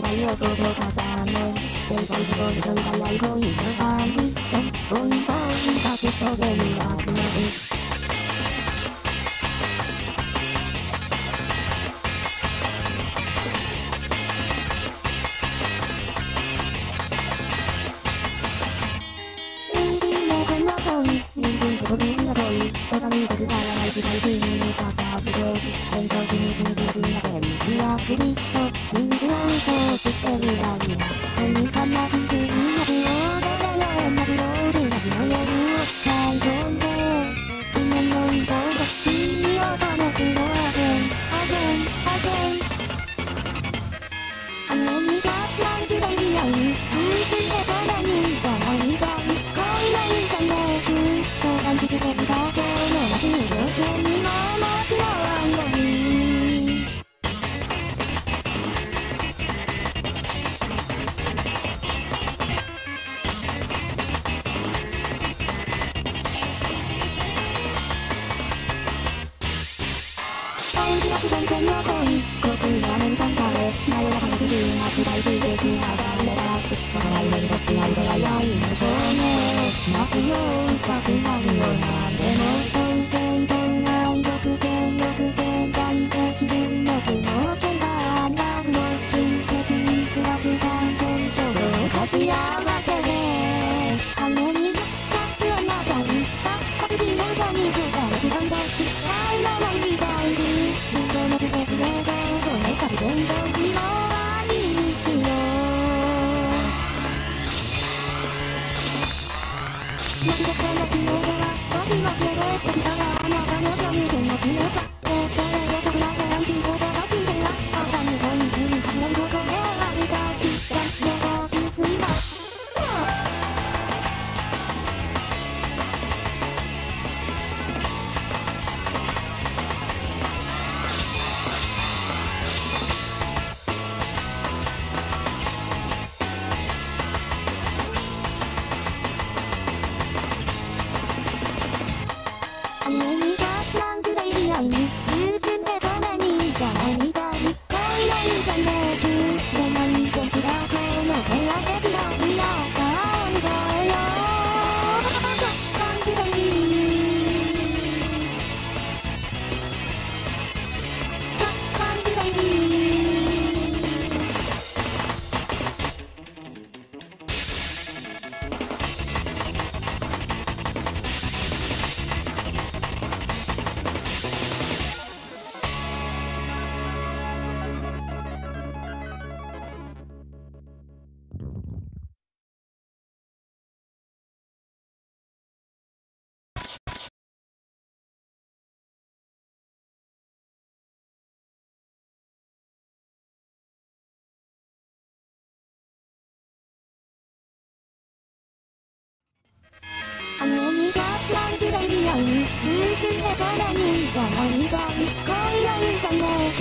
代をと重ね天才不動に輝い恋のアリソン恋恋差し遂げる悪夢人間とみんな遠い空にくらない時代風にささぶ上司変装気に気にす。いませんいやクリソ人数を知ってるだに何かなく大気な戦線の恋香水は年間カレー真夜中の不自由な時代刺激が流れ出すその愛にとって愛では愛の証明ますよ私はよなんでも全然全愛独占独占暫定基準の相撲権がなの心的逸話不完全衝動か幸せで慎重なスペースでどこへさせ全然にも愛にしよう泣き出そうな昨日では私は消えてきたがあなたの所有権の強さえそれで僕らがあずらいり合いに通じゃないみたい恋のいざね